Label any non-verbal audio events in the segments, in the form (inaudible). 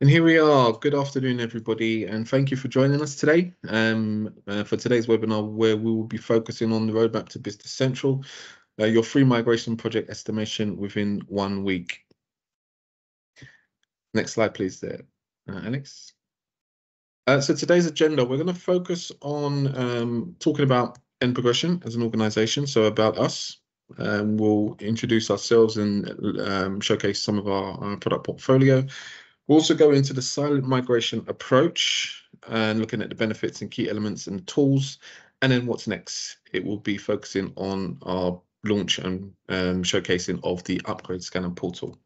And here we are. Good afternoon, everybody, and thank you for joining us today um, uh, for today's webinar, where we will be focusing on the roadmap to Business Central, uh, your free migration project estimation within one week. Next slide, please, there, uh, Alex. Uh, so today's agenda, we're going to focus on um, talking about N.Progression as an organization, so about us. Um, we'll introduce ourselves and um, showcase some of our, our product portfolio. We'll also go into the silent migration approach and looking at the benefits and key elements and tools. And then what's next? It will be focusing on our launch and um, showcasing of the upgrade scanner portal.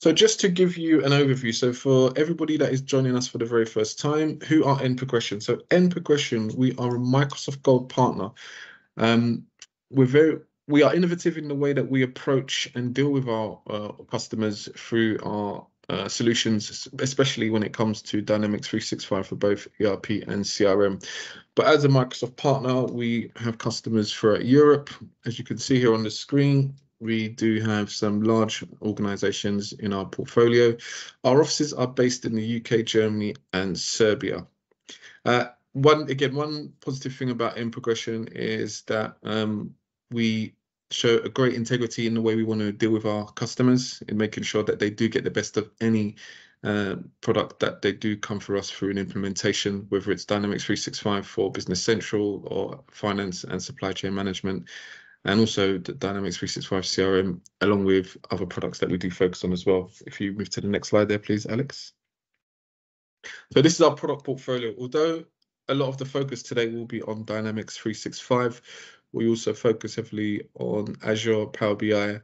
So just to give you an overview, so for everybody that is joining us for the very first time, who are N.Progression? So N.Progression, we are a Microsoft Gold partner. Um, we're very we are innovative in the way that we approach and deal with our uh, customers through our uh, solutions, especially when it comes to Dynamics 365 for both ERP and CRM. But as a Microsoft partner, we have customers throughout Europe. As you can see here on the screen, we do have some large organizations in our portfolio. Our offices are based in the UK, Germany, and Serbia. Uh, one again, one positive thing about N.Progression is that um, we show a great integrity in the way we want to deal with our customers in making sure that they do get the best of any uh, product that they do come for us through an implementation, whether it's Dynamics 365 for Business Central or finance and supply chain management, and also the Dynamics 365 CRM, along with other products that we do focus on as well. If you move to the next slide there, please, Alex. So this is our product portfolio. Although a lot of the focus today will be on Dynamics 365, we also focus heavily on Azure, Power BI.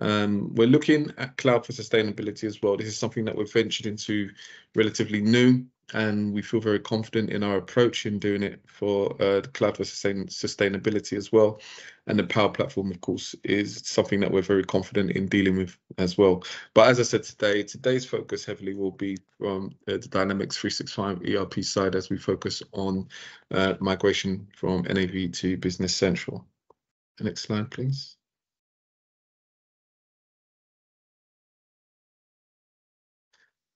Um, we're looking at cloud for sustainability as well. This is something that we've ventured into relatively new, and we feel very confident in our approach in doing it for uh, the cloud for sustain sustainability as well. And the Power Platform, of course, is something that we're very confident in dealing with as well. But as I said today, today's focus heavily will be from uh, the Dynamics 365 ERP side as we focus on uh, migration from NAV to Business Central. Next slide, please.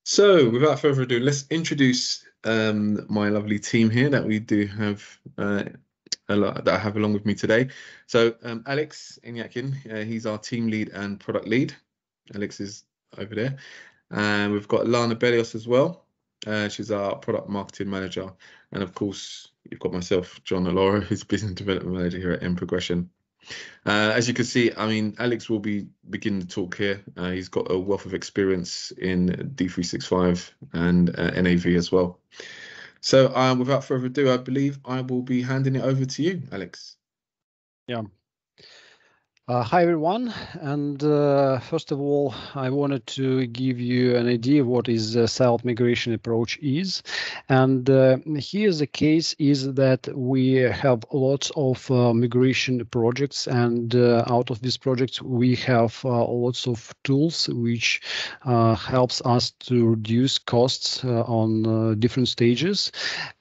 So without further ado, let's introduce um, my lovely team here that we do have uh, a lot that I have along with me today. So um, Alex Ignatkin, uh, he's our team lead and product lead. Alex is over there. And we've got Lana Beloš as well. Uh, she's our product marketing manager. And of course, you've got myself, John Aloro, who's business development manager here at N.Progression. Uh, as you can see, I mean, Alex will be beginning to talk here. Uh, he's got a wealth of experience in D365 and uh, NAV as well. So uh, without further ado, I believe I will be handing it over to you, Alex. Yeah, uh, hi everyone, and uh, first of all, I wanted to give you an idea of what is the silent migration approach is. And uh, here the case is that we have lots of uh, migration projects, and uh, out of these projects, we have uh, lots of tools which helps us to reduce costs on different stages.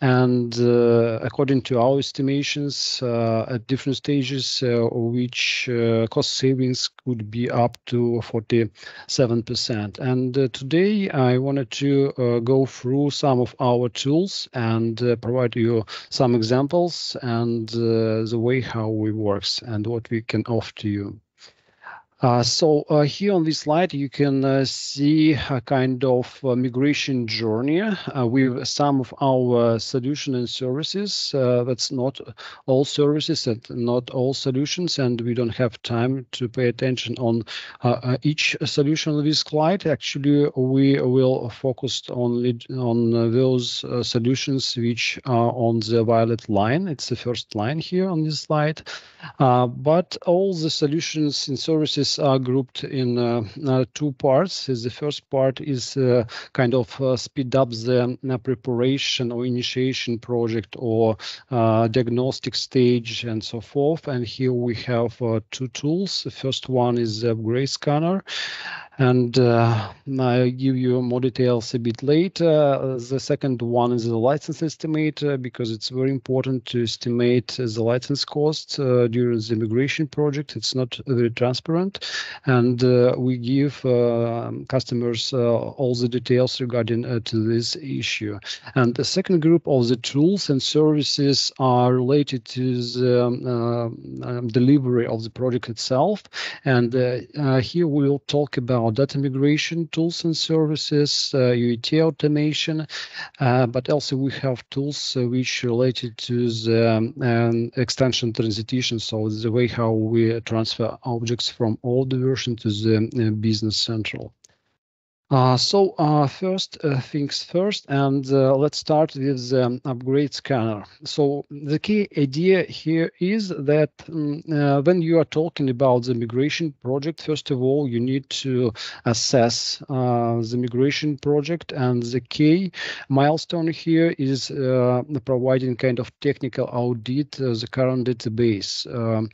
And according to our estimations, at different stages, which cost savings could be up to 47%. And uh, today I wanted to uh, go through some of our tools and uh, provide you some examples and the way how we works and what we can offer to you. Uh, so uh, here on this slide, you can uh, see a kind of uh, migration journey uh, with some of our solution and services. Uh, that's not all services and not all solutions, and we don't have time to pay attention on each solution on this slide. Actually, we will focus only on those solutions which are on the violet line. It's the first line here on this slide. but all the solutions and services are grouped in uh, uh, two parts. The first part is uh, kind of speed up the preparation or initiation project or diagnostic stage and so forth. And here we have two tools. The first one is the Upgrade Scanner. And uh, I'll give you more details a bit later. The second one is the license estimator because it's very important to estimate the license cost uh, during the migration project. It's not very transparent, and uh, we give uh, customers uh, all the details regarding uh, to this issue. And the second group of the tools and services are related to the um, um delivery of the project itself, and here we'll talk about data migration tools and services, UAT uh, automation, uh, but also we have tools uh, which related to the um, extension transition, so the way how we transfer objects from old version to the business central. Uh, so uh, first uh, things first, and uh, let's start with the um, upgrade scanner. So the key idea here is that um, when you are talking about the migration project, first of all, you need to assess uh, the migration project, and the key milestone here is providing kind of technical audit the current database. Um,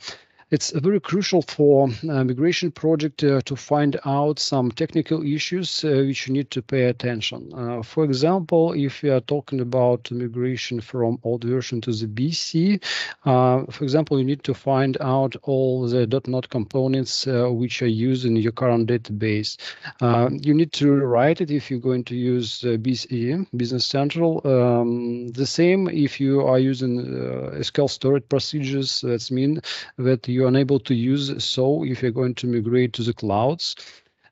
it's very crucial for a migration project uh, to find out some technical issues uh, which you need to pay attention. Uh, for example, if you are talking about migration from old version to the BC, uh, for example, you need to find out all the .NET components uh, which are used in your current database. Uh, you need to rewrite it if you're going to use BC, Business Central. Um, the same if you are using SQL storage procedures, that's mean that you're unable to use so if you're going to migrate to the clouds.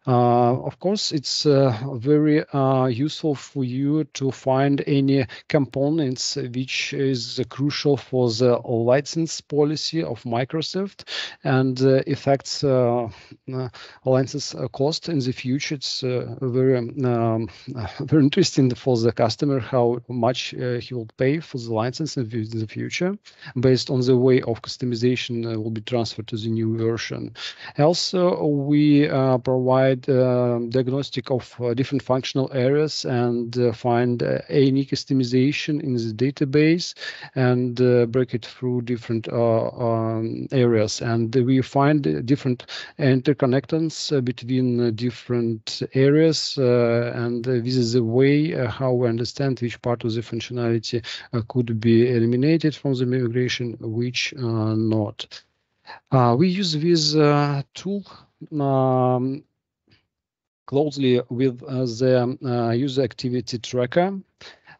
Uh, of course, it's uh, very uh, useful for you to find any components which is crucial for the license policy of Microsoft and affects license cost in the future. It's very um, (laughs) very interesting for the customer how much he will pay for the license in the future based on the way of customization will be transferred to the new version. Also, we provide provide uh, diagnostic of uh, different functional areas and uh, find any customization in the database and break it through different um, areas. And we find different interconnectors between different areas, and this is a way how we understand which part of the functionality could be eliminated from the migration, which not. Uh, we use this uh, tool um, closely with uh, the uh, user activity tracker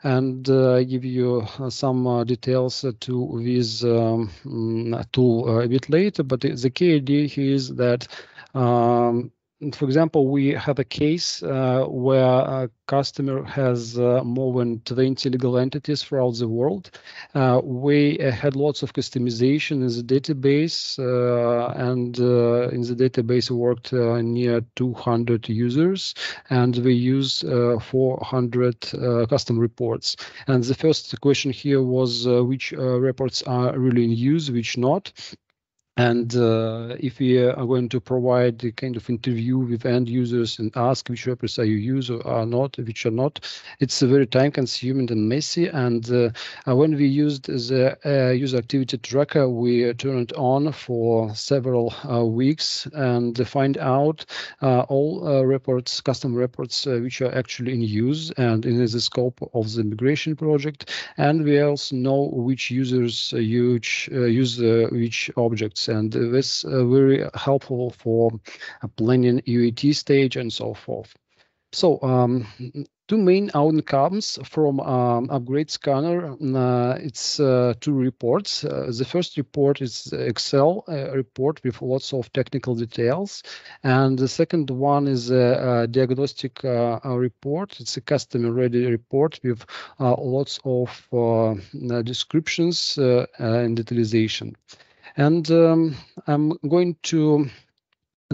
and uh, give you some details to this um, mm, tool a bit later. But the key idea here is that um, for example, we have a case uh, where a customer has uh, more than 20 legal entities throughout the world. Uh, we uh, had lots of customization in the database, uh, and uh, in the database worked near 200 users, and we use 400 custom reports. And the first question here was which reports are really in use, which not. And uh, if we are going to provide the kind of interview with end users and ask which reports are you use or are not, which are not, it's very time consuming and messy. And uh, uh, when we used the uh, user activity tracker, we turned it on for several uh, weeks and find out uh, all reports, custom reports, which are actually in use and in the scope of the migration project. And we also know which users use, use which objects and this uh, very helpful for planning UAT stage and so forth. So um, two main outcomes from um, upgrade scanner. Uh, it's uh, two reports. Uh, the first report is Excel uh, report with lots of technical details, and the second one is a, a diagnostic uh, report. It's a customer-ready report with uh, lots of descriptions and utilization. And um, I'm going to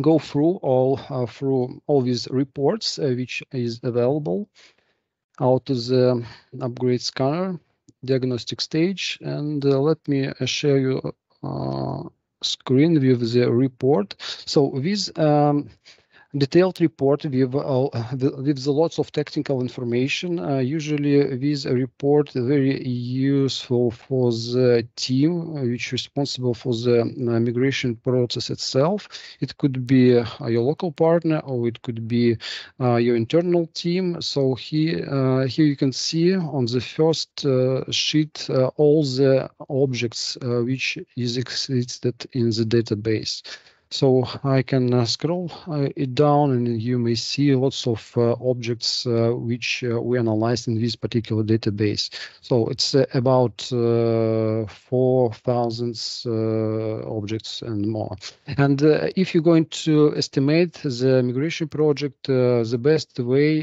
go through all uh, through all these reports uh, which is available. Out of the upgrade scanner diagnostic stage and uh, let me uh, share you uh, screen with the report. So this um, detailed report with, uh, with lots of technical information. Uh, usually this report very useful for the team uh, which is responsible for the uh, migration process itself. It could be uh, your local partner or it could be your internal team. So here, here you can see on the first sheet all the objects which is existed in the database. So I can uh, scroll uh, it down and you may see lots of uh, objects uh, which uh, we analyzed in this particular database. So it's uh, about 4,000 objects and more. And if you're going to estimate the migration project, the best way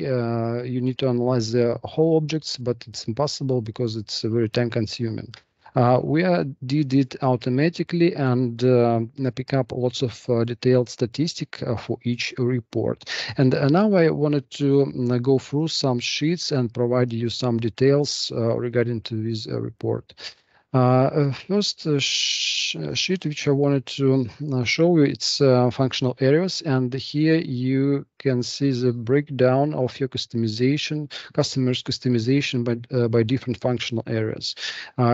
you need to analyze the whole objects, but it's impossible because it's very time consuming. Uh, we did it automatically and uh, pick up lots of uh, detailed statistic for each report. And now I wanted to go through some sheets and provide you some details regarding to this report. Uh, first uh, sh sheet which I wanted to uh, show you, it's functional areas. And here you can see the breakdown of your customization, customers customization by, by different functional areas.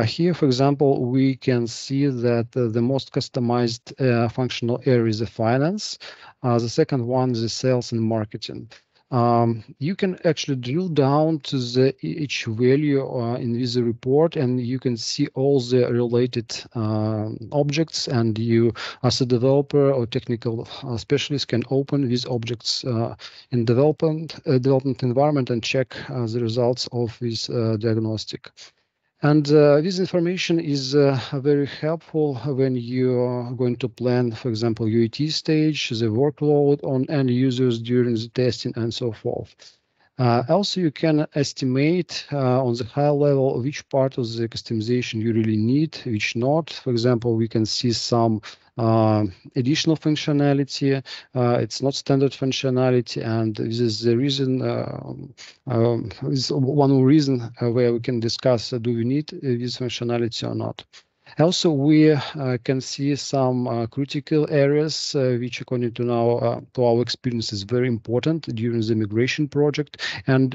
here, for example, we can see that the most customized functional area is the finance. the second one is the sales and marketing um, you can actually drill down to the each value uh, in this report and you can see all the related uh, objects and you as a developer or technical uh, specialist can open these objects uh, in development uh, development environment and check uh, the results of this diagnostic. And uh, this information is uh, very helpful when you are going to plan, for example, UAT stage, the workload on end users during the testing and so forth. Uh, also, you can estimate uh, on the high level which part of the customization you really need, which not. For example, we can see some additional functionality. Uh, it's not standard functionality, and this is the reason. Uh, um, is one reason where we can discuss: do we need this functionality or not? Also, we uh, can see some uh, critical areas uh, which, according to now to our experience, is very important during the migration project, and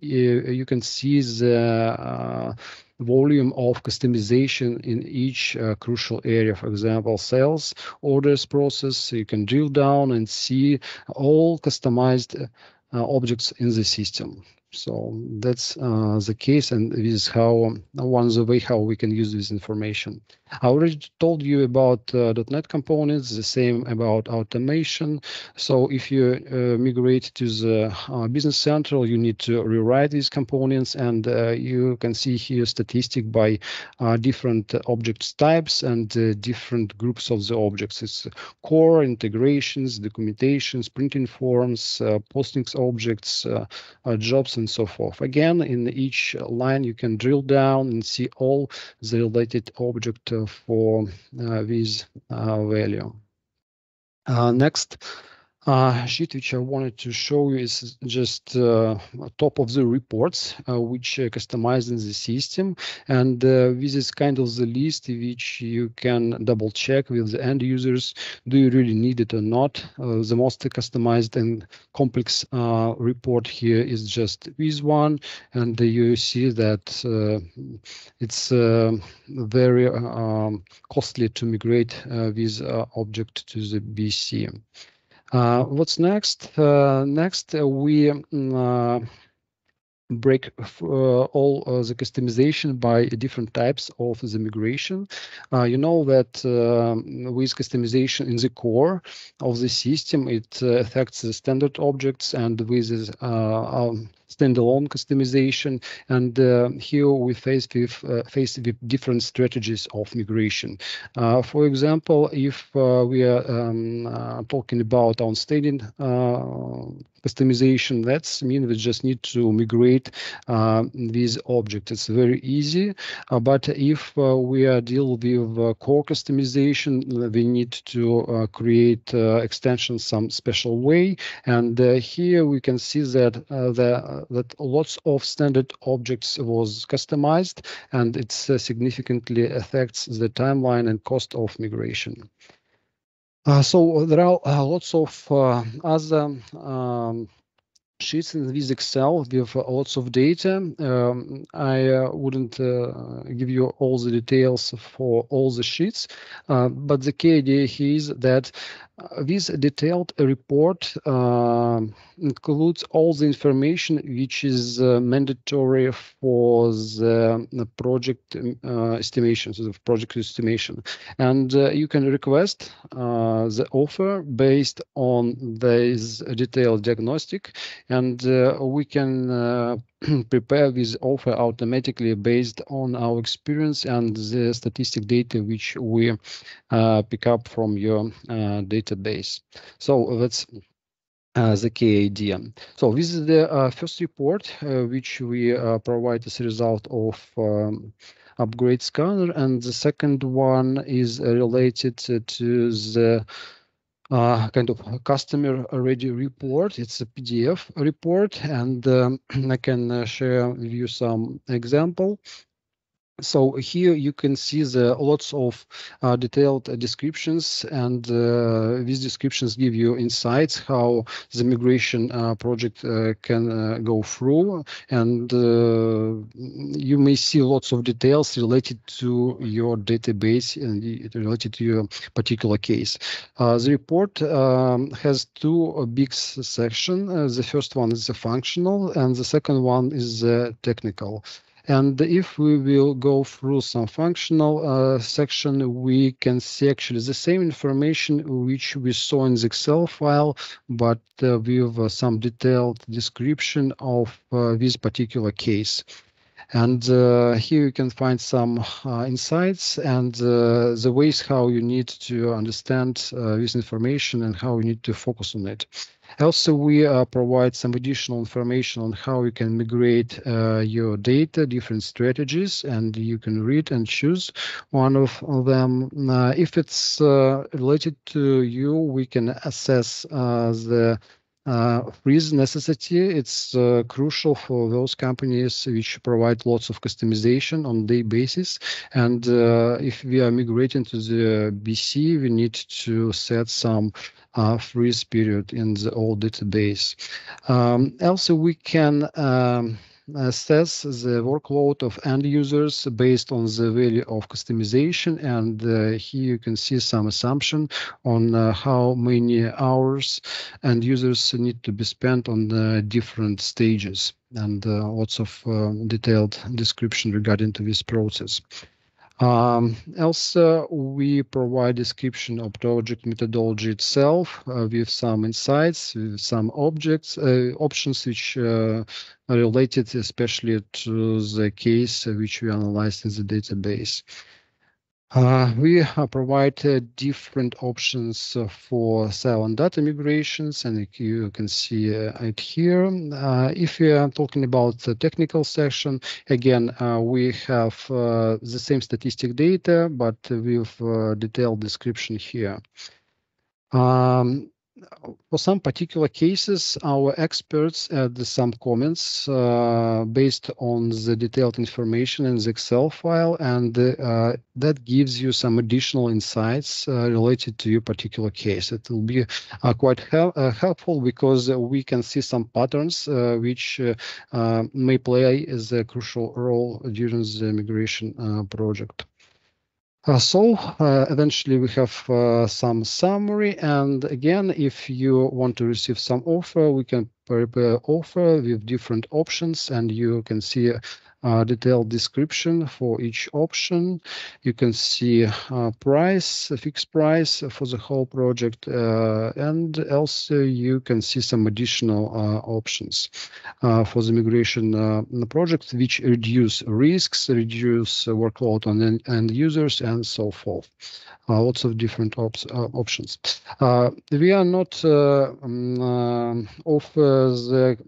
you, can see the volume of customization in each crucial area. For example, sales orders process, you can drill down and see all customized objects in the system. So that's uh, the case, and this is how one of the way how we can use this information. I already told you about uh, .NET components, the same about automation. So if you uh, migrate to the uh, Business Central, you need to rewrite these components, and uh, you can see here statistic by uh, different objects types and different groups of the objects. It's core, integrations, documentations, printing forms, postings objects, jobs, and so forth. Again, in each line, you can drill down and see all the related object uh, for uh, this uh, value. next, uh, sheet which I wanted to show you is just uh, top of the reports uh, which uh, customized in the system. And uh, this is kind of the list which you can double check with the end users do you really need it or not. Uh, the most customized and complex report here is just this one. And you see that it's very um, costly to migrate this object to the BC. What's next? Uh, next, we break uh, all uh, the customization by different types of the migration. Uh, you know that with customization in the core of the system, it affects the standard objects and with um, standalone customization. And uh, here we face with uh, face with different strategies of migration. Uh, for example, if we are um, talking about outstanding customization, that's mean we just need to migrate uh, these objects. It's very easy, uh, but if uh, we are deal with core customization, we need to create extensions some special way. And here we can see that the that lots of standard objects was customized and it uh, significantly affects the timeline and cost of migration. so there are lots of other um, sheets in this Excel with lots of data. Um, I uh, wouldn't uh, give you all the details for all the sheets, uh, but the key idea here is that this detailed report uh, includes all the information which is uh, mandatory for the, the project uh, estimation, so the project estimation. And uh, you can request uh, the offer based on this detailed diagnostic, and uh, we can (clears throat) prepare this offer automatically based on our experience and the statistic data which we uh, pick up from your uh, database. So that's uh, the key idea. So this is the uh, first report uh, which we uh, provide as a result of um, upgrade scanner and the second one is related to the uh, kind of customer ready report. It's a PDF report, and um, (clears throat) I can uh, share with you some example. So here you can see the lots of uh, detailed descriptions and uh, these descriptions give you insights how the migration uh, project uh, can go through and you may see lots of details related to your database and related to your particular case. the report um, has two big sections. the first one is the functional and the second one is the technical. And if we will go through some functional uh, section, we can see actually the same information which we saw in the Excel file, but uh, with uh, some detailed description of uh, this particular case. And uh, here you can find some uh, insights and the ways how you need to understand this information and how you need to focus on it. Also, we uh, provide some additional information on how you can migrate uh, your data, different strategies, and you can read and choose one of them. Uh, if it's uh, related to you, we can assess uh, the uh, freeze necessity. It's uh, crucial for those companies which provide lots of customization on day basis. And uh, if we are migrating to the BC, we need to set some uh, freeze period in the old database. Um, also, we can um, assess the workload of end users based on the value of customization. And uh, here you can see some assumption on uh, how many hours end users need to be spent on the different stages and uh, lots of uh, detailed description regarding to this process. Um, also, we provide description of the project methodology itself uh, with some insights, with some objects, uh, options which uh, are related especially to the case which we analyzed in the database. Uh, we uh, provide uh, different options uh, for silent data migrations, and you can see it here. if we are talking about the technical section, again, we have the same statistic data, but with detailed description here. Um, for some particular cases, our experts add some comments uh, based on the detailed information in the Excel file, and uh, that gives you some additional insights uh, related to your particular case. It will be uh, quite uh, helpful because we can see some patterns uh, which may play as a crucial role during the migration project. Uh, so uh, eventually we have uh, some summary and again if you want to receive some offer we can prepare offer with different options and you can see uh, detailed description for each option. You can see uh, price, fixed price for the whole project, uh, and also you can see some additional uh, options uh, for the migration uh, project, which reduce risks, reduce workload on end, users, and so forth. lots of different op options. we are not um, offer the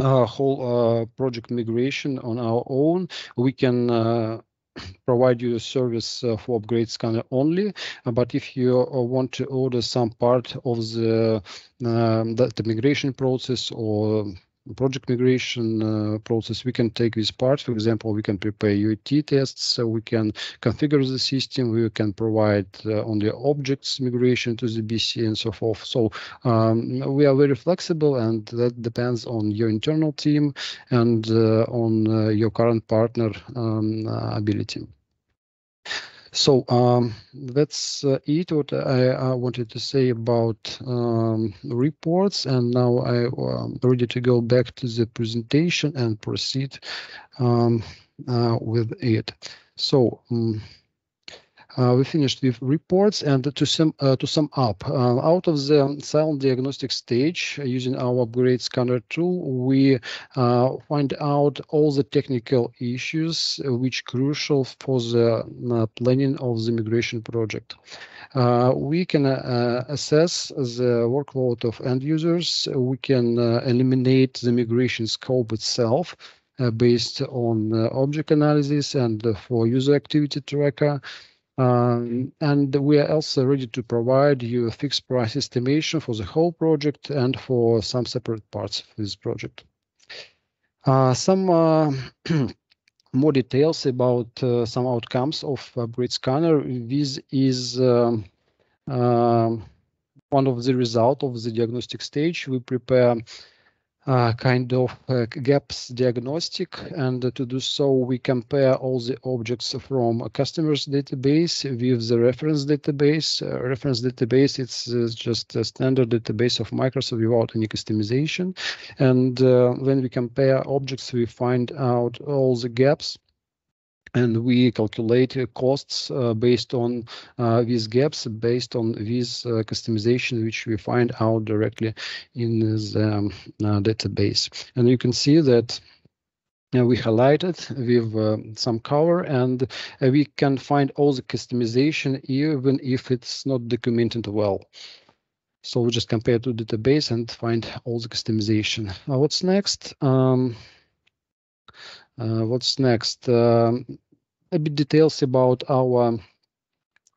uh, whole project migration on our own. We can uh, (coughs) provide you a service uh, for upgrade scanner only. Uh, but if you uh, want to order some part of the, um, the, the migration process or project migration uh, process, we can take this part. For example, we can prepare UAT tests, so we can configure the system, we can provide uh, on the objects migration to the BC and so forth. So um, we are very flexible and that depends on your internal team and uh, on uh, your current partner um, uh, ability. So um, that's uh, it what I, I, wanted to say about um, reports and now I am um, ready to go back to the presentation and proceed um, uh, with it. So um, we finished with reports and to sum uh, to sum up uh, out of the silent diagnostic stage uh, using our upgrade scanner tool we uh, find out all the technical issues uh, which crucial for the planning of the migration project. We can assess the workload of end users. We can eliminate the migration scope itself based on object analysis and for user activity tracker and we are also ready to provide you a fixed price estimation for the whole project and for some separate parts of this project. Uh, some uh, (clears throat) more details about uh, some outcomes of Upgrade Scanner. This is um, um, one of the result of the diagnostic stage. We prepare uh, kind of uh, gaps diagnostic and to do so we compare all the objects from a customer's database with the reference database. Uh, reference database it's uh, just a standard database of microsoft without any customization. And uh, when we compare objects we find out all the gaps and we calculate costs uh, based on uh, these gaps, based on these uh, customization, which we find out directly in the um, database. And you can see that uh, we highlighted with uh, some color and uh, we can find all the customization even if it's not documented well. So we just compare to the database and find all the customization. what's next? Um, what's next? Um, a bit details about our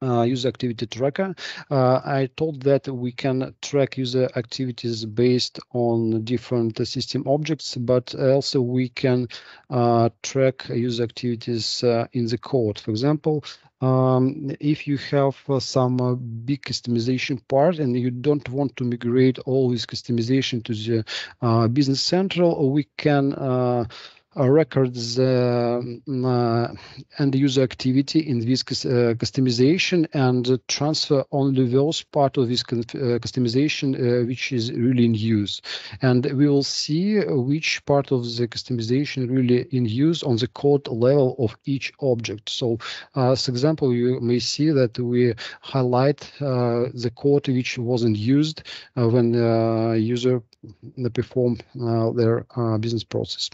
uh, user activity tracker. Uh, I told that we can track user activities based on different uh, system objects, but also we can uh, track user activities uh, in the code. For example, um, if you have uh, some uh, big customization part and you don't want to migrate all this customization to the uh, business central, we can uh, records uh, uh, and user activity in this customization and transfer only those part of this customization which is really in use. And we will see which part of the customization really in use on the code level of each object. So as example, you may see that we highlight uh, the code which wasn't used uh, when uh, user perform their business process.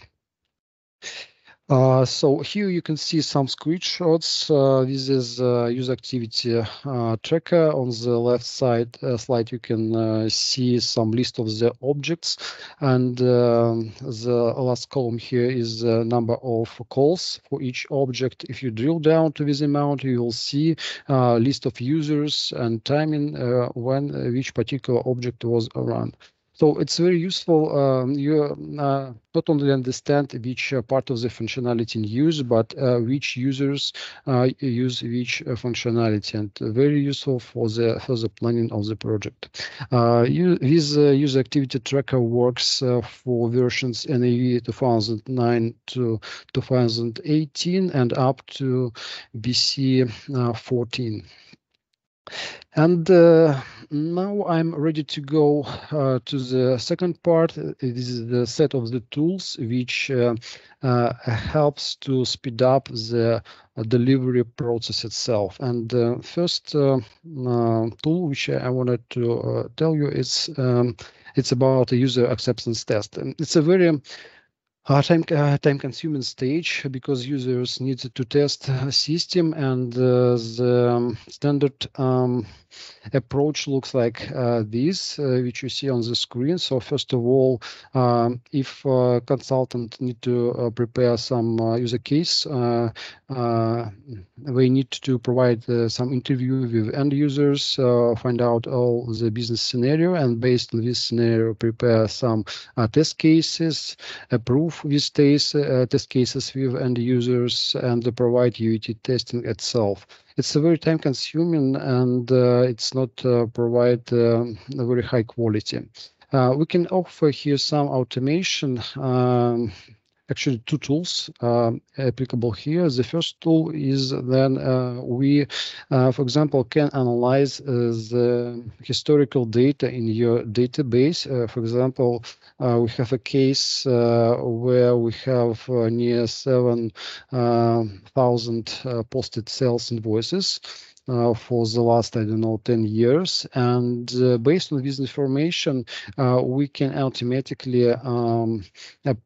Uh, so here you can see some screenshots. Uh, this is uh, user activity uh, tracker. On the left side uh, slide, you can see some list of the objects. And um, the last column here is the number of calls for each object. If you drill down to this amount, you will see a list of users and timing when which particular object was run. So it's very useful. Um, you uh, not only understand which uh, part of the functionality in use, but uh, which users uh, use which uh, functionality, and very useful for the further planning of the project. Uh, you, this user activity tracker works for versions NAV 2009 to 2018 and up to BC 14. And uh, now I'm ready to go uh, to the second part. This is the set of the tools which uh, uh helps to speed up the uh, delivery process itself. And the uh, first tool which I wanted to tell you is um, it's about a user acceptance test. And it's a very uh, time uh, time consuming stage because users need to test a system and uh, the um, standard um, approach looks like uh, this uh, which you see on the screen. So first of all um, if a consultant need to uh, prepare some user case we need to provide some interview with end users find out all the business scenario and based on this scenario prepare some test cases approve these days uh, test cases with end users and provide UAT testing itself. It's very time consuming and uh, it's not uh, provide a very high quality. Uh, we can offer here some automation um, actually two tools uh, applicable here. The first tool is then uh, we, uh, for example, can analyze uh, the historical data in your database. Uh, for example, uh, we have a case where we have near 7,000 posted sales invoices. Uh, for the last, I don't know, 10 years. And uh, based on this information, uh, we can automatically um,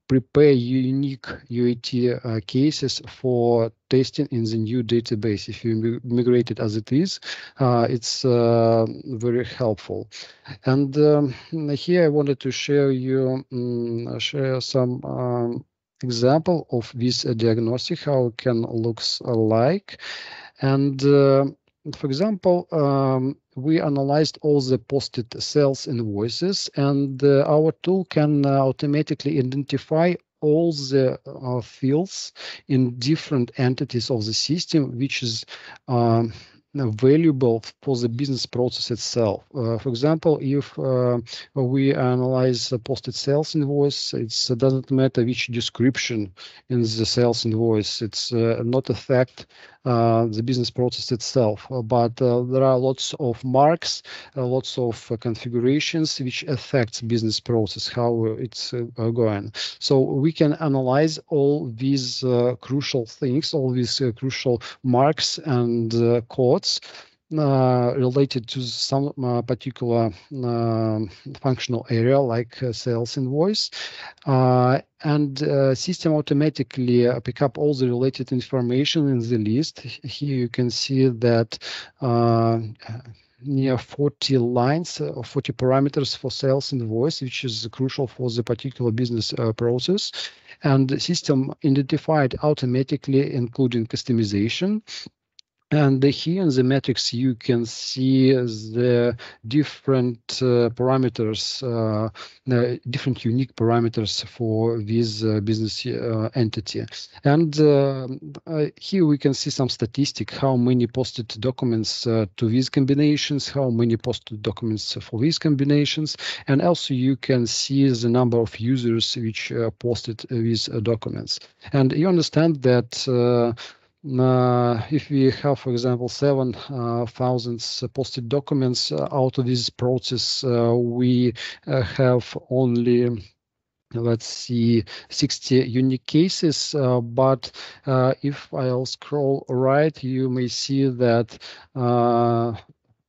prepare unique UAT cases for testing in the new database. If you migrate it as it is, it's very helpful. And um, here I wanted to share you um, share some um, example of this diagnostic, how it can looks like. And uh, for example, um, we analyzed all the posted sales invoices, and uh, our tool can uh, automatically identify all the uh, fields in different entities of the system, which is um, valuable for the business process itself. Uh, for example, if uh, we analyze a posted sales invoice, it doesn't matter which description in the sales invoice. It's uh, not affect uh, the business process itself, but uh, there are lots of marks, uh, lots of configurations which affects business process, how it's going. So we can analyze all these crucial things, all these crucial marks and codes uh, related to some uh, particular uh, functional area like sales invoice and system automatically pick up all the related information in the list. Here you can see that near 40 lines or 40 parameters for sales invoice, which is crucial for the particular business uh, process. And the system identified automatically, including customization, and here in the matrix, you can see the different uh, parameters, uh, different unique parameters for this uh, business uh, entity. And uh, uh, here we can see some statistic, how many posted documents to these combinations, how many posted documents for these combinations. And also you can see the number of users which posted these documents. And you understand that uh, if we have, for example, 7,000 uh, posted documents uh, out of this process, uh, we have only let's see 60 unique cases uh, but uh, if I'll scroll right you may see that uh,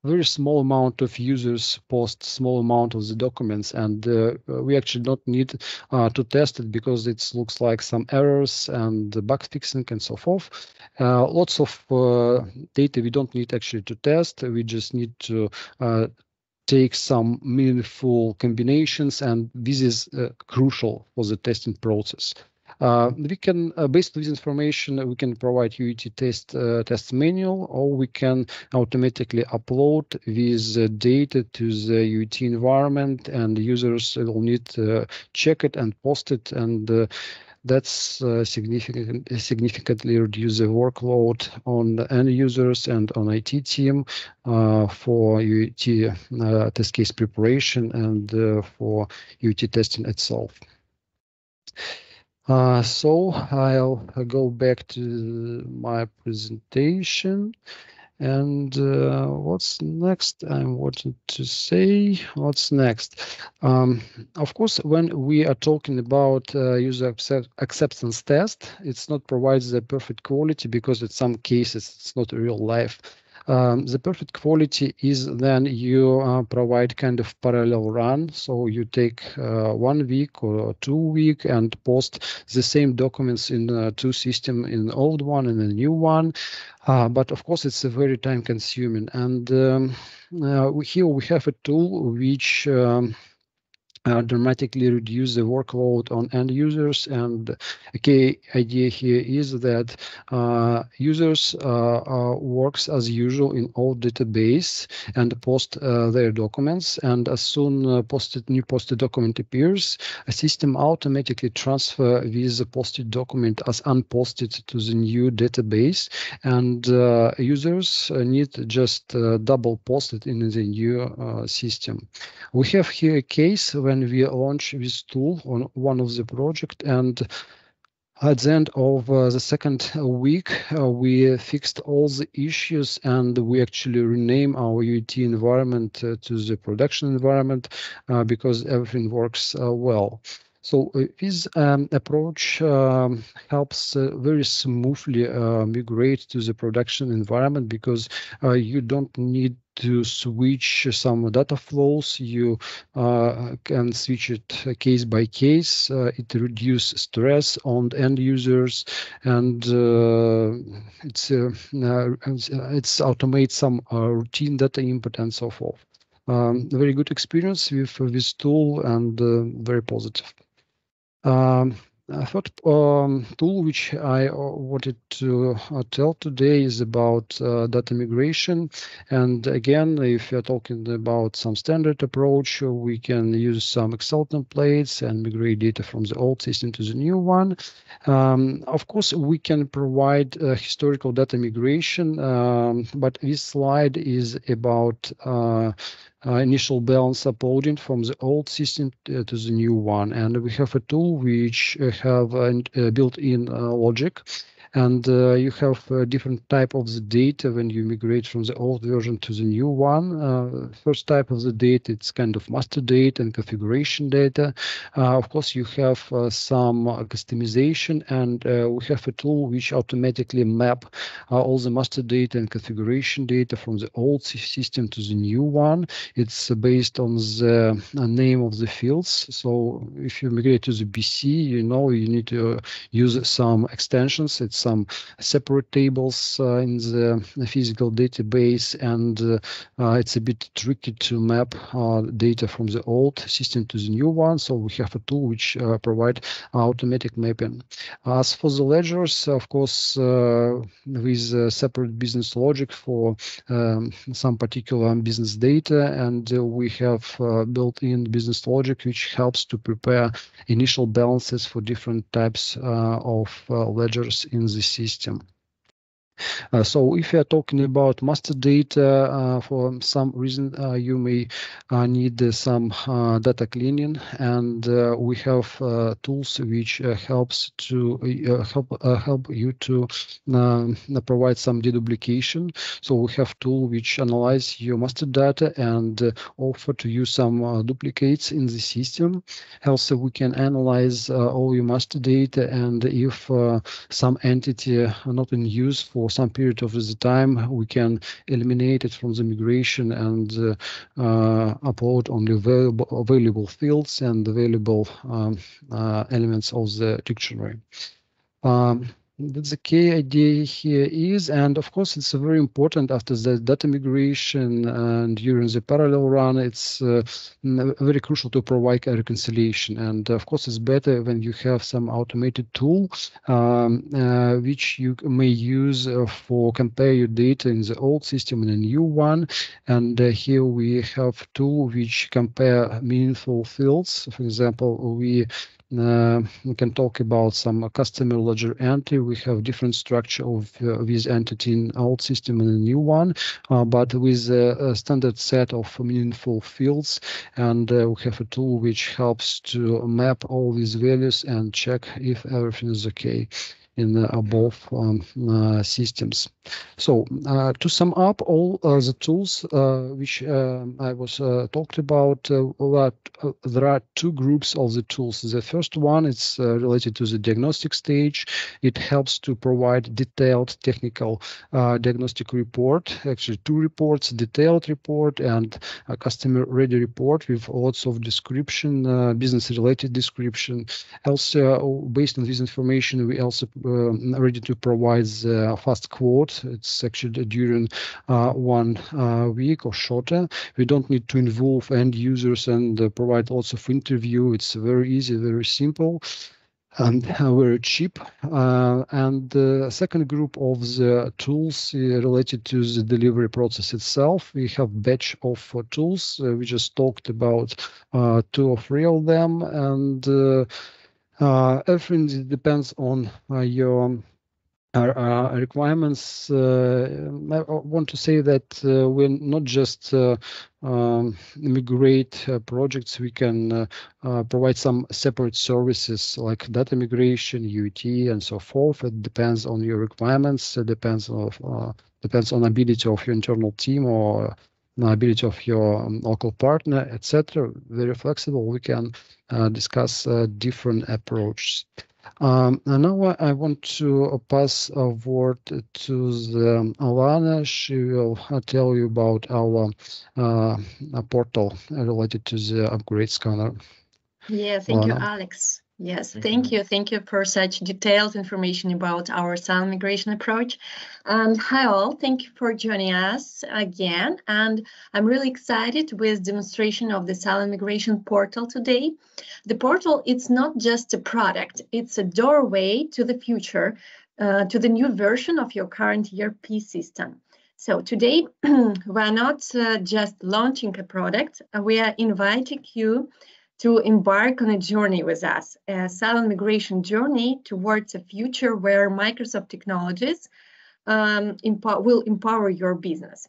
very small amount of users post small amount of the documents and uh, we actually don't need uh, to test it because it looks like some errors and bug fixing and so forth. Uh, lots of uh, data we don't need actually to test. We just need to uh, take some meaningful combinations and this is uh, crucial for the testing process. Uh, we can, uh, based on this information, we can provide UAT test uh, test manual, or we can automatically upload this uh, data to the UAT environment, and users will need to check it and post it, and uh, that's uh, significant, significantly reduce the workload on the end users and on IT team uh, for UAT uh, test case preparation and for UAT testing itself. Uh, so I'll go back to my presentation. And uh, what's next? I wanted to say what's next. Um, of course, when we are talking about uh, user accept acceptance test, it's not provides the perfect quality because in some cases it's not real life Um, the perfect quality is then you uh, provide kind of parallel run. So you take uh, one week or two week and post the same documents in uh, two system in the old one and the new one. Uh, but of course, it's a very time consuming. And um, uh, here we have a tool which um, uh, dramatically reduce the workload on end users. And a key idea here is that uh, users uh, uh works as usual in all database and post uh, their documents. And as soon uh, posted new posted document appears, a system automatically transfer this posted document as unposted to the new database. And users need just double post it in the new system. We have here a case where when we launch this tool on one of the project and at the end of uh, the second week, uh, we fixed all the issues and we actually rename our UT environment uh, to the production environment uh, because everything works uh, well. So uh, this um, approach um, helps uh, very smoothly uh, migrate to the production environment because you don't need to switch some data flows. You uh, can switch it case by case. Uh, it reduces stress on end users, and uh, it's it's automate some routine data input and so forth. Um, very good experience with this tool and very positive. Um, third um, tool which I uh, wanted to uh, tell today is about uh, data migration. And again, if you're talking about some standard approach, we can use some Excel templates and migrate data from the old system to the new one. Um, of course, we can provide historical data migration, um, but this slide is about initial balance uploading from the old system to, uh, the new one. And we have a tool which uh, have a built-in logic and uh, you have a different type of the data when you migrate from the old version to the new one. Uh, first type of the data, it's kind of master data and configuration data. Uh, of course, you have uh, some customization, and uh, we have a tool which automatically map uh, all the master data and configuration data from the old system to the new one. It's based on the name of the fields. So if you migrate to the BC, you know you need to use some extensions. It's some separate tables uh, in the physical database, and uh, uh, it's a bit tricky to map data from the old system to the new one. So we have a tool which provide automatic mapping. As for the ledgers, of course, with separate business logic for um, some particular business data, and we have built-in business logic which helps to prepare initial balances for different types uh, of uh, ledgers in the system. Uh, so if you are talking about master data, uh, for some reason uh, you may uh, need some uh, data cleaning, and uh, we have tools which helps to help help you to provide some deduplication. So we have tool which analyze your master data and offer to use some duplicates in the system. Also, we can analyze all your master data, and if some entity not in use for for some period of the time, we can eliminate it from the migration and uh, upload only available, available fields and available um, uh, elements of the dictionary. Um, that's the key idea here is, and of course, it's very important after the data migration and during the parallel run, it's uh, very crucial to provide a reconciliation. And of course, it's better when you have some automated tool um, uh, which you may use uh, for compare your data in the old system and a new one. And uh, here we have tool which compare meaningful fields. For example, we we can talk about some customer ledger entry. We have different structure of uh, this entity in old system and a new one, uh, but with a, a, standard set of meaningful fields. And uh, we have a tool which helps to map all these values and check if everything is okay. In both um, uh, systems. So uh, to sum up all uh, the tools which um, I was talked about, there are two groups of the tools. The first one is related to the diagnostic stage. It helps to provide detailed technical diagnostic report, actually two reports, detailed report and a customer ready report with lots of description, uh, business related description. Also, based on this information, we also uh, ready to provide the fast quote. It's actually during uh, one uh, week or shorter. We don't need to involve end users and uh, provide lots of interview. It's very easy, very simple and very cheap. Uh, and the second group of the tools uh, related to the delivery process itself, we have batch of uh, tools. Uh, we just talked about uh, two or three of them, and uh, everything depends on your uh, requirements. Uh, I want to say that uh, we're not just um, migrate projects, we can provide some separate services like data migration, UAT, and so forth. It depends on your requirements. It depends on depends on ability of your internal team or ability of your um, local partner, etc. Very flexible. We can uh, discuss uh, different approaches. Um, and now I want to pass a word to the, Alana. She will uh, tell you about our uh, portal related to the upgrade scanner. Yeah, thank Alana. you, Alex. Yes, thank you. Thank you for such detailed information about our silent migration approach. And hi all, thank you for joining us again. And I'm really excited with demonstration of the silent migration portal today. The portal, it's not just a product, it's a doorway to the future, uh, to the new version of your current ERP system. So today, (clears throat) we're not uh, just launching a product, we are inviting you to embark on a journey with us, a silent migration journey towards a future where Microsoft technologies um, empower, will empower your business.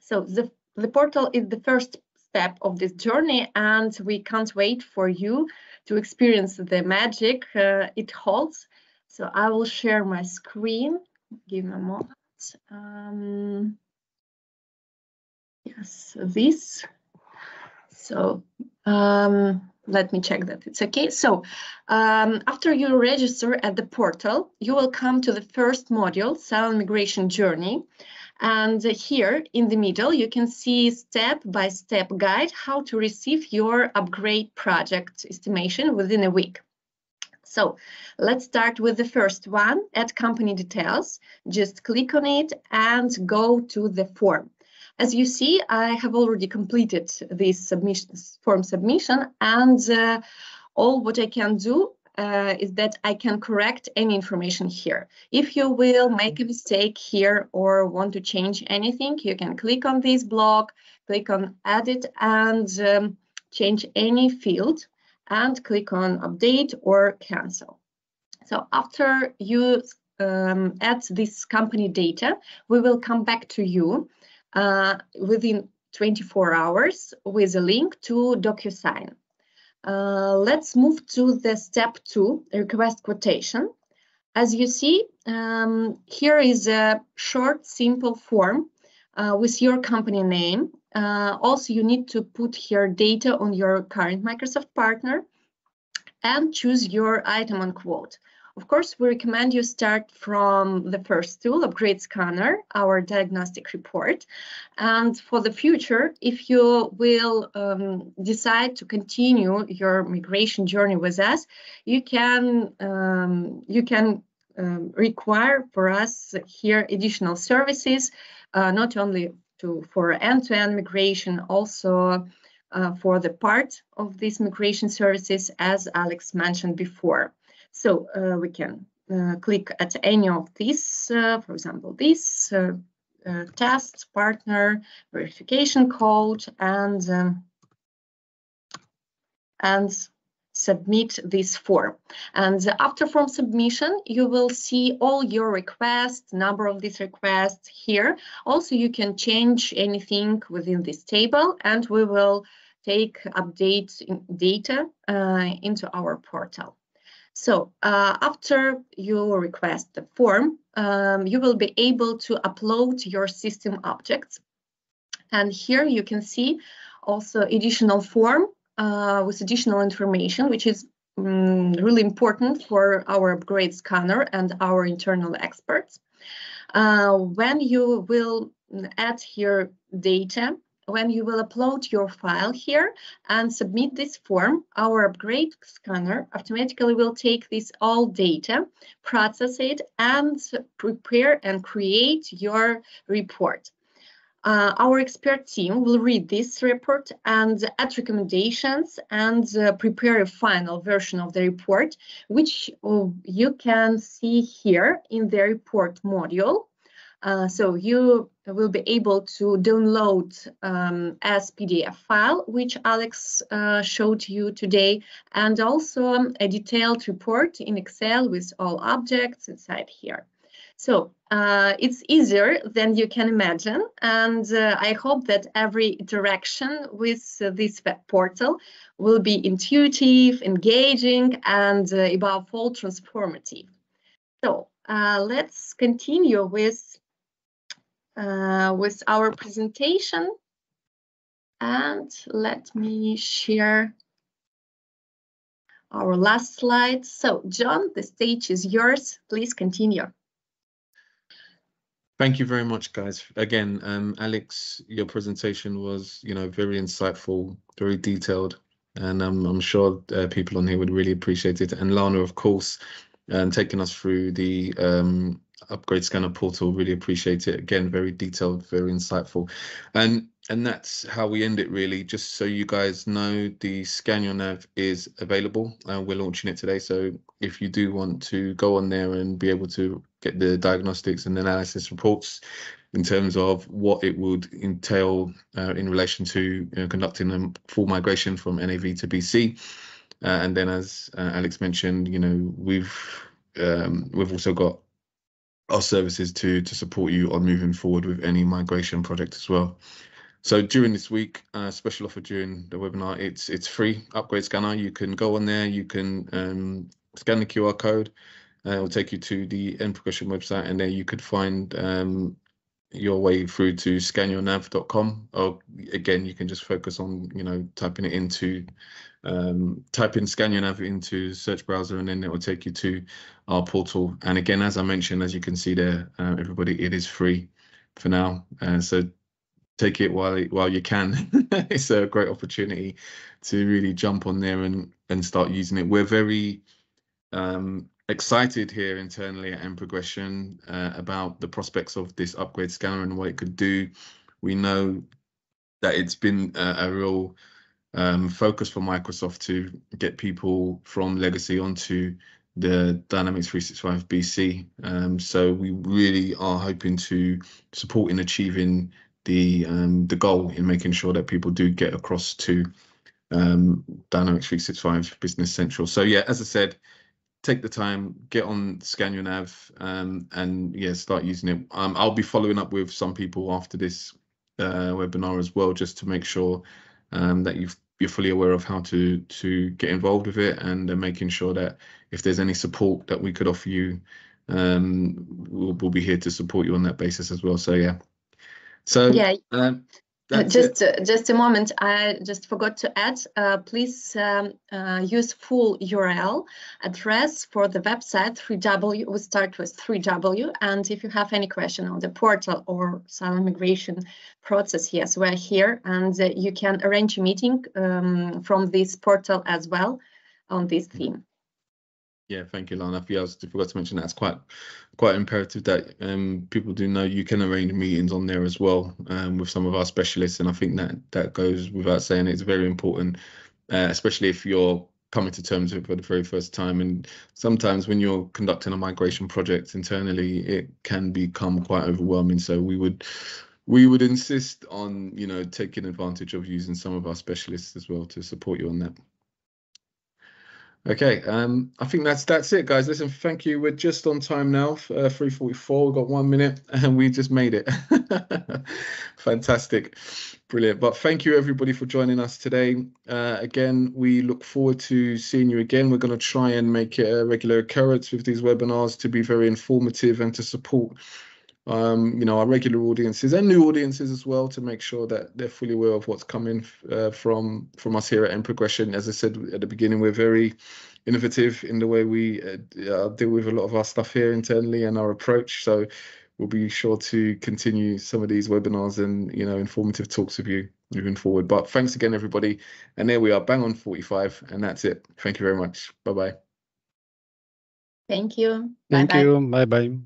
So the, the portal is the first step of this journey and we can't wait for you to experience the magic uh, it holds. So I will share my screen. Give me a moment. Um, yes, this. So um, let me check that it's okay. So um, after you register at the portal, you will come to the first module, Silent Migration Journey. And here in the middle, you can see step-by-step -step guide how to receive your upgrade project estimation within a week. So let's start with the first one, add company details. Just click on it and go to the form. As you see, I have already completed this form submission and uh, all what I can do uh, is that I can correct any information here. If you will make a mistake here or want to change anything, you can click on this block, click on edit and um, change any field and click on update or cancel. So after you um, add this company data, we will come back to you uh, within 24 hours with a link to DocuSign. Uh, let's move to the step two, request quotation. As you see, um, here is a short, simple form uh, with your company name. Uh, also, you need to put here data on your current Microsoft partner and choose your item on quote. Of course, we recommend you start from the first tool, Upgrade Scanner, our diagnostic report. And for the future, if you will um, decide to continue your migration journey with us, you can um, you can um, require for us here additional services, uh, not only to for end-to-end -end migration, also uh, for the part of these migration services, as Alex mentioned before. So uh, we can uh, click at any of these, uh, for example, this test, partner, verification code, and um, and submit this form. And after form submission, you will see all your requests, number of these requests here. Also, you can change anything within this table, and we will take update data uh, into our portal. So uh, after you request the form, um, you will be able to upload your system objects. And here you can see also additional form uh, with additional information, which is um, really important for our upgrade scanner and our internal experts. Uh, when you will add here data, when you will upload your file here and submit this form, our upgrade scanner automatically will take this all data, process it, and prepare and create your report. Uh, our expert team will read this report and add recommendations and uh, prepare a final version of the report, which uh, you can see here in the report module. Uh, so you will be able to download um, as PDF file, which Alex uh, showed you today, and also a detailed report in Excel with all objects inside here. So uh, it's easier than you can imagine, and uh, I hope that every interaction with uh, this web portal will be intuitive, engaging, and uh, above all transformative. So let's continue with uh, with our presentation. And let me share our last slide. So John, the stage is yours. Please continue. Thank you very much, guys. Again, um, Alex, your presentation was, you know, very insightful, very detailed, and um, I'm sure uh, people on here would really appreciate it. And Lana, of course, um, taking us through the um, upgrade scanner portal. Really appreciate it. Again very detailed very insightful. And and that's how we end it really. Just so you guys know the scan your nav is available. And uh, we're launching it today. So if you do want to go on there and be able to get the diagnostics and analysis reports in terms of what it would entail uh, in relation to conducting a full migration from nav to bc uh, and then as uh, alex mentioned you know we've um, we've also got our services to to support you on moving forward with any migration project as well. So during this week, uh, special offer during the webinar, it's it's free upgrade scanner. You can go on there, you can um, scan the QR code. Uh, it will take you to the N.Progression website, and there you could find um, your way through to scanyournav.com. Or again, you can just focus on you know typing it into um, type in scan your nav into search browser and then it will take you to our portal. And again as i mentioned as you can see there uh, everybody it is free for now. Uh, so take it while while you can. (laughs) It's a great opportunity to really jump on there and and start using it. We're very um, excited here internally at N.Progression uh, about the prospects of this upgrade scanner and what it could do. We know that it's been a, a real um, focus for Microsoft to get people from legacy onto the Dynamics 365 BC. Um, so we really are hoping to support in achieving the um, the goal in making sure that people do get across to um, Dynamics 365 Business Central. So yeah, as I said, take the time, get on Scan Your Nav, um, and yeah, start using it. Um, I'll be following up with some people after this uh, webinar as well, just to make sure um, that you've you're fully aware of how to to get involved with it and uh, making sure that if there's any support that we could offer you um we'll, we'll be here to support you on that basis as well. So yeah. So yeah. um, uh, just uh, just a moment. I just forgot to add uh, please um, uh, use full url address for the website 3w we start with 3w and if you have any question on the portal or some migration process yes we're here and uh, you can arrange a meeting um, from this portal as well on this theme yeah, thank you, Lana. I forgot to mention that it's quite quite imperative that um, people do know you can arrange meetings on there as well um, with some of our specialists, and I think that that goes without saying. It's very important, uh, especially if you're coming to terms with it for the very first time. And sometimes when you're conducting a migration project internally, it can become quite overwhelming. So we would we would insist on you know taking advantage of using some of our specialists as well to support you on that. Okay, um, I think that's that's it, guys. Listen, thank you. We're just on time now, uh, three forty-four. We've got one minute, (laughs) and we just made it. (laughs) Fantastic, brilliant. But thank you everybody for joining us today. Uh, again, we look forward to seeing you again. We're going to try and make it a regular occurrence with these webinars to be very informative and to support um, you know, our regular audiences and new audiences as well to make sure that they're fully aware of what's coming uh, from from us here at N.Progression. As I said at the beginning, we're very innovative in the way we uh, deal with a lot of our stuff here internally and our approach. So we'll be sure to continue some of these webinars and you know informative talks with you moving forward. But thanks again, everybody. And there we are, bang on 45, and that's it. Thank you very much. Bye bye. Thank you. Thank Bye-bye. you. Bye bye.